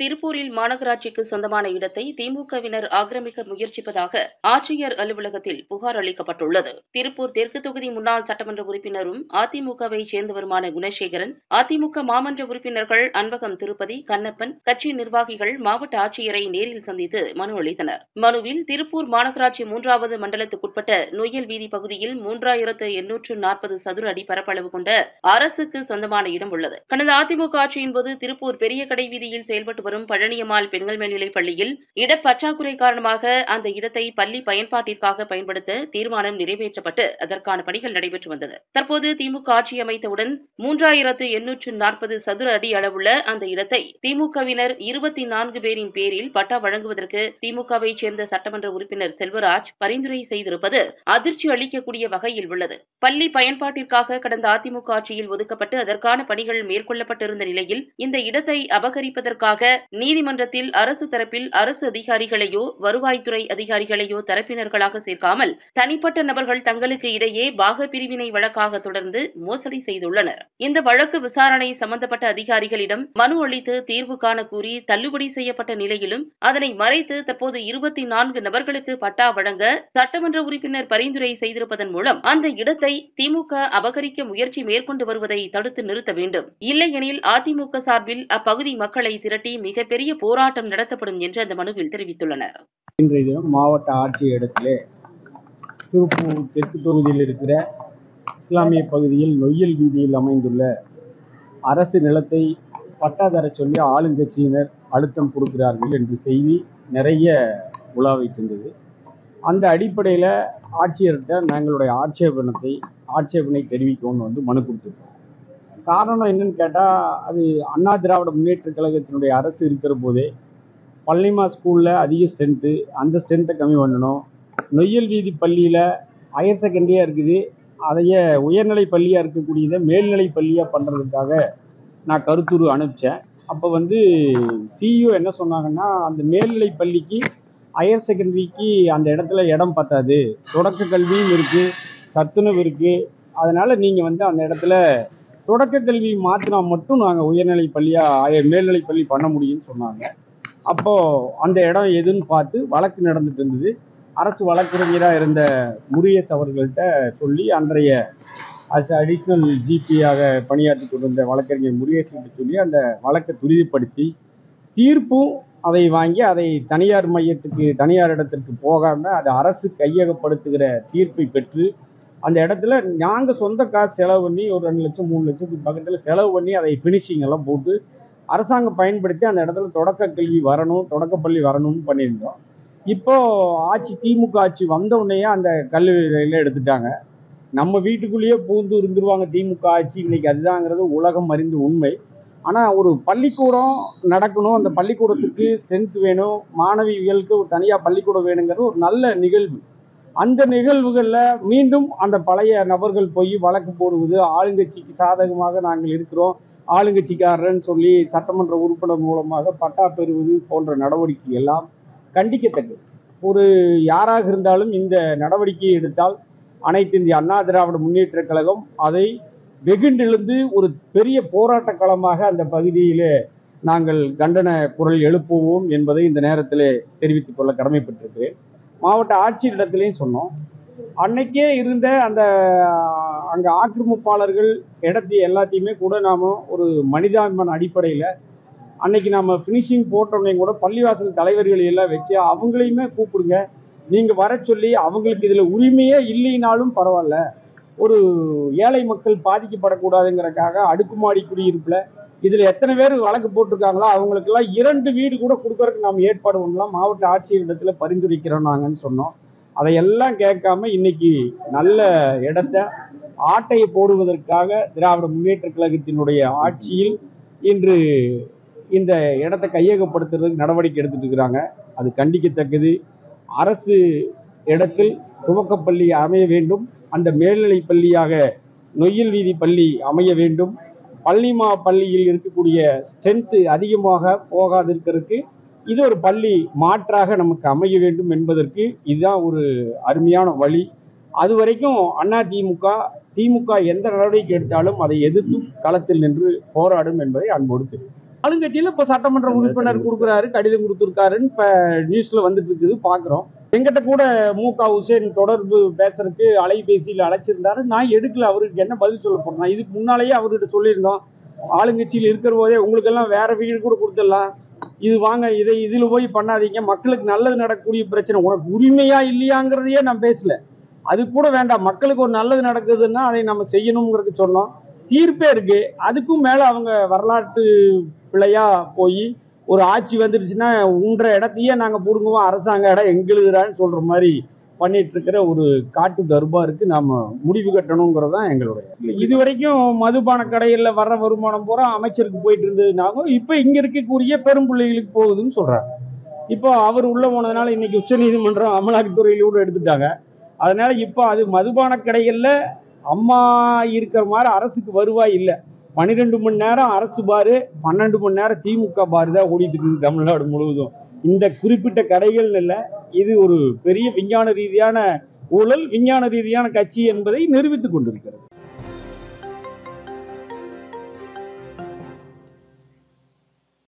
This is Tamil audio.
திருப்பூரில் மாநகராட்சிக்கு சொந்தமான இடத்தை திமுகவினர் ஆக்கிரமிக்க முயற்சிப்பதாக ஆட்சியர் அலுவலகத்தில் புகார் அளிக்கப்பட்டுள்ளது. திருப்பூர் தெற்கு தொகுதி முன்னாள் சட்டமன்ற உறுப்பினரும் அதிமுகவை சேர்ந்தவருமான குணசேகரன் அதிமுக மாமன்ற உறுப்பினர்கள் அன்பகம் திருப்பதி கண்ணப்பன் கட்சி நிர்வாகிகள் மாவட்ட ஆட்சியரை நேரில் சந்தித்து மனு அளித்தனர். மனுவில் திருப்பூர் மாநகராட்சி மூன்றாவது மண்டலத்துக்குட்பட்ட நொய்யல் வீதி பகுதியில் மூன்றாயிரத்து எண்ணூற்று நாற்பது சதுர அடி பரப்பளவு கொண்ட அரசுக்கு சொந்தமான இடம் உள்ளது. கடந்த அதிமுக ஆட்சியின் போது திருப்பூர் பெரிய கடை வீதியில் செயல்பட்டு வரும் பழனியம்மாள் பெண்கள் மேல்நிலைப் பள்ளியில் இடப்பற்றாக்குறை காரணமாக அந்த இடத்தை பள்ளி பயன்பாட்டிற்காக பயன்படுத்த தீர்மானம் நிறைவேற்றப்பட்டு அதற்கான பணிகள் நடைபெற்று வந்தது. தற்போது திமுக ஆட்சி அமைத்தவுடன் மூன்றாயிரத்து எண்ணூற்று நாற்பது சதுர அடி அளவுள்ள அந்த இடத்தை திமுகவினர் இருபத்தி நான்கு பேரின் பேரில் பட்டா வழங்குவதற்கு திமுகவை சேர்ந்த சட்டமன்ற உறுப்பினர் செல்வராஜ் பரிந்துரை செய்திருப்பது அதிர்ச்சி அளிக்கக்கூடிய வகையில் உள்ளது. பள்ளி பயன்பாட்டிற்காக கடந்த அதிமுக ஆட்சியில் ஒதுக்கப்பட்டு அதற்கான பணிகள் மேற்கொள்ளப்பட்டிருந்த நிலையில் இந்த இடத்தை அபகரிப்பதற்காக நீதிமன்றத்தில் அரசு தரப்பில் அரசு அதிகாரிகளையோ வருவாய்த்துறை அதிகாரிகளையோ தரப்பினர்களாக சேர்க்காமல் தனிப்பட்ட நபர்கள் தங்களுக்கு இடையே பாக பிரிவினை வழக்காக தொடர்ந்து மோசடி செய்துள்ளனர். இந்த வழக்கு விசாரணை சம்பந்தப்பட்ட அதிகாரிகளிடம் மனு அளித்து தீர்வு காண கூறி தள்ளுபடி செய்யப்பட்ட நிலையிலும் அதனை மறைத்து தற்போது இருபத்தி நான்கு நபர்களுக்கு பட்டா வழங்க சட்டமன்ற உறுப்பினர் பரிந்துரை செய்திருப்பதன் மூலம் அந்த இடத்தை திமுக அபகரிக்க முயற்சி மேற்கொண்டு வருவதை தடுத்து நிறுத்த வேண்டும். இல்லையெனில் அதிமுக சார்பில் அப்பகுதி மக்களை திரட்டி மிகப்பெரிய போராட்டம் நடத்தப்படும் என்று அந்த மனுவில் தெரிவித்துள்ளனர். இன்றைய தினம் மாவட்ட ஆட்சியரிடத்திலே திருப்பூர் தெற்கு தொகுதியில் இருக்கிற இஸ்லாமிய பகுதியில் நொய்யல் வீதியில் அமைந்துள்ள அரசு நிலத்தை பட்டாதர சொல்லி ஆளுங்கட்சியினர் அழுத்தம் கொடுக்கிறார்கள் என்று செய்தி நிறைய உலாவிட்டு இருந்தது அந்த அடிப்படையில் ஆட்சியர்கிட்ட நாங்களுடைய ஆட்சேபணத்தை ஆட்சேபனை தெரிவிக்கணும்னு வந்து மனு கொடுத்துருக்கோம். காரணம் என்னன்னு கேட்டால் அது அண்ணா திராவிட முன்னேற்ற கழகத்தினுடைய அரசு இருக்கிற போதே பள்ளிமா ஸ்கூலில் அதிக ஸ்ட்ரென்த்து அந்த ஸ்ட்ரென்த்தை கம்மி பண்ணணும். நொய்யல் வீதி பள்ளியில் ஹையர் செகண்டரியாக இருக்குது. அதைய உயர்நிலை பள்ளியாக இருக்கக்கூடியதை மேல்நிலை பள்ளியாக பண்ணுறதுக்காக நான் கருத்துரு அனுப்பிச்சேன். அப்போ வந்து சிஇஓ என்ன சொன்னாங்கன்னா அந்த மேல்நிலை பள்ளிக்கு ஹையர் செகண்டரிக்கு அந்த இடத்துல இடம் பத்தாது. தொடக்க கல்வியும் இருக்குது சத்துணவு இருக்குது அதனால் நீங்கள் வந்து அந்த இடத்துல தொடக்க கல்வி மாற்றினா மட்டும் நாங்கள் உயர்நிலை பள்ளியாக மேல்நிலை பள்ளி பண்ண முடியும்னு சொன்னாங்க. அப்போது அந்த இடம் எதுன்னு பார்த்து வழக்கு நடந்துட்டு இருந்தது. அரசு வழக்கறிஞராக இருந்த முரியஸ் அவர்கள்ட்ட சொல்லி அன்றைய அஸ் அடிஷ்னல் ஜிபியாக பணியாற்றி கொண்டிருந்த வழக்கறிஞர் முரியஸ் கிட்ட சொல்லி அந்த வழக்கை துரிதப்படுத்தி தீர்ப்பும் அதை வாங்கி அதை தனியார் மையத்துக்கு தனியார் இடத்திற்கு போகாமல் அதை அரசு கையகப்படுத்துகிற தீர்ப்பை பெற்று அந்த இடத்துல நாங்கள் சொந்த காசு செலவு பண்ணி ஒரு ரெண்டு லட்சம் மூணு லட்சத்துக்கு பக்கத்தில் செலவு பண்ணி அதை ஃபினிஷிங் எல்லாம் போட்டு அரசாங்கம் பயன்படுத்தி அந்த இடத்துல தொடக்க கல்வி வரணும் தொடக்கப்பள்ளி வரணும்னு பண்ணியிருந்தோம். இப்போது ஆட்சி திமுக ஆட்சி வந்த அந்த கல்லூரியில் எடுத்துட்டாங்க. நம்ம வீட்டுக்குள்ளேயே பூந்து இருந்துருவாங்க திமுக ஆட்சி. இன்னைக்கு அதுதாங்கிறது உலகம் அறிந்து உண்மை. ஆனால் ஒரு பள்ளிக்கூடம் நடக்கணும். அந்த பள்ளிக்கூடத்துக்கு ஸ்ட்ரென்த் வேணும். மாணவிகளுக்கு ஒரு தனியாக பள்ளிக்கூடம் வேணுங்கிறது ஒரு நல்ல நிகழ்வு. அந்த நிகழ்வுகளில் மீண்டும் அந்த பழைய நபர்கள் போய் வழக்கு போடுவது ஆளுங்கட்சிக்கு சாதகமாக நாங்கள் இருக்கிறோம் ஆளுங்கட்சிக்காரன்னு சொல்லி சட்டமன்ற உறுப்பினர் மூலமாக பட்டா பெறுவது போன்ற நடவடிக்கை எல்லாம் கண்டிக்கத்தக்கது. ஒரு யாராக இருந்தாலும் இந்த நடவடிக்கையை எடுத்தால் அனைத்து இந்திய அண்ணா திராவிட முன்னேற்ற கழகம் அதை வெகுண்டிலிருந்து ஒரு பெரிய போராட்ட களமாக அந்த பகுதியிலே நாங்கள் கண்டன குரல் எழுப்புவோம் என்பதை இந்த நேரத்தில் தெரிவித்துக் கொள்ள கடமைப்பட்டிருக்கிறேன். மாவட்ட ஆட்சியரிடத்துலையும் சொன்னோம். அன்னைக்கே இருந்த அந்த அங்கே ஆக்கிரமிப்பாளர்கள் இடத்தை எல்லாத்தையுமே கூட நாம் ஒரு மனிதாபிமான அடிப்படையில் அன்னைக்கு நம்ம ஃபினிஷிங் போட்டோன்னே கூட பள்ளிவாசல் தலைவர்கள் எல்லாம் வச்சு அவங்களையுமே கூப்பிடுங்க. நீங்கள் வர சொல்லி அவங்களுக்கு இதில் உரிமையே இல்லைனாலும் பரவாயில்ல. ஒரு ஏழை மக்கள் பாதிக்கப்படக்கூடாதுங்கிறக்காக அடுக்குமாடி குடியிருப்பில் இதில் எத்தனை பேர் வழக்கு போட்டிருக்காங்களோ அவங்களுக்கெல்லாம் இரண்டு வீடு கூட கொடுக்கறதுக்கு நாம் ஏற்பாடு பண்ணலாம். மாவட்ட ஆட்சியரிடத்தில் பரிந்துரைக்கிறோம் நாங்கன்னு சொன்னோம். அதையெல்லாம் கேட்காம இன்னைக்கு நல்ல இடத்த ஆட்டையை போடுவதற்காக திராவிட முன்னேற்ற கழகத்தினுடைய ஆட்சியில் இன்று இந்த இடத்தை கையகப்படுத்துறதுக்கு நடவடிக்கை எடுத்துட்டு இருக்கிறாங்க. அது கண்டிக்கத்தக்கது. அரசு இடத்தில் துவக்கப்பள்ளி அமைய வேண்டும். அந்த மேல்நிலை பள்ளியாக நொய்யல் வீதி பள்ளி அமைய வேண்டும். பள்ளிமா பள்ளியில் இருக்கக்கூடிய ஸ்ட்ரென்த்து அதிகமாக போகாதிருக்கிறதுக்கு இது ஒரு பள்ளி மாற்றாக நமக்கு அமைய வேண்டும் என்பதற்கு இதுதான் ஒரு அருமையான வழி. அது வரைக்கும் அண்ணா திமுக திமுக எந்த நடவடிக்கை எடுத்தாலும் அதை எதிர்த்தும் களத்தில் நின்று போராடும் என்பதை அன்போடு தெரிவிக்கிறேன். ஆளுங்கட்சியில இப்ப சட்டமன்ற உறுப்பினர் கொடுக்குறாரு கடிதம் கொடுத்துருக்காருன்னு இப்ப நியூஸ்ல வந்துட்டு இருக்குது பாக்குறோம். எங்கிட்ட கூட மு க உசேன் தொடர்பு பேசுறதுக்கு அலைபேசியில் அழைச்சிருந்தாரு. நான் எடுக்கல அவருக்கு என்ன பதில் சொல்ல போறேன்? இதுக்கு முன்னாலேயே அவர்கிட்ட சொல்லியிருந்தோம். ஆளுங்கட்சியில் இருக்கிற போதே உங்களுக்கெல்லாம் வேற வீடு கூட கொடுத்துடலாம். இது வாங்க இதை இதுல போய் பண்ணாதீங்க. மக்களுக்கு நல்லது நடக்கக்கூடிய பிரச்சனை. உனக்கு உரிமையா இல்லையாங்கிறதையே நான் பேசல. அது கூட வேண்டாம். மக்களுக்கு ஒரு நல்லது நடக்குதுன்னா அதை நம்ம செய்யணுங்கிறது சொன்னோம். தீர்ப்பே இருக்கு. அதுக்கும் மேல அவங்க வரலாற்று பிள்ளையா போய் ஒரு ஆட்சி வந்துருச்சுன்னா உன்ற இடத்தையே நாங்க புடுங்குவோம் அரசாங்க இடம் எங்களுதுடான்னு சொல்ற மாதிரி பண்ணிட்டு இருக்கிற ஒரு காட்டு தர்பாருக்கு நாம முடிவு கட்டணுங்கிறது தான் எங்களுடைய இது. வரைக்கும் மதுபான கடைகள்ல வர்ற வருமானம் பூரா அமைச்சருக்கு போயிட்டு இருந்ததுனாங்க இப்ப இங்க இருக்கக்கூடிய பெரும் பிள்ளைகளுக்கு போகுதுன்னு சொல்றாங்க. இப்போ அவர் உள்ள போனதுனால இன்னைக்கு உச்சநீதிமன்றம் அமலாக்கத்துறையிலோடு எடுத்துட்டாங்க. அதனால இப்போ அது மதுபான கடைகள்ல அம்மா இருக்கிற மாதிரி அரசுக்கு வருவாய் இல்லை. பன்னிரெண்டு மணி நேரம் அரசு பாரு பன்னெண்டு மணி நேரம் திமுக பாரு தான் ஓடிட்டு இருக்குது தமிழ்நாடு முழுவதும். இந்த குறிப்பிட்ட கடைகள் இல்லை இது ஒரு பெரிய விஞ்ஞான ரீதியான ஊழல் விஞ்ஞான ரீதியான கட்சி என்பதை நிரூபித்துக் கொண்டிருக்கிறது.